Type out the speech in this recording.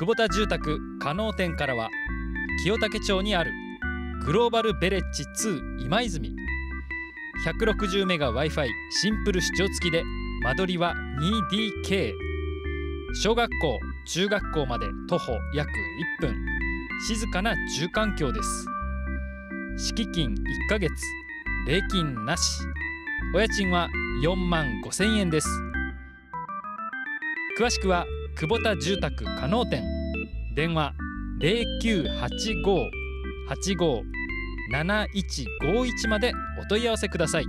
久保田住宅加納店からは清武町にあるグローバルベレッジ2今泉。160メガ w i f i シンプル視聴付きで間取りは 2DK 小学校中学校まで徒歩約1分。静かな住環境です。敷金1ヶ月。礼金なし。お家賃は4万5千円です。詳しくは久保田住宅加納店。電話0985-85-7151までお問い合わせください。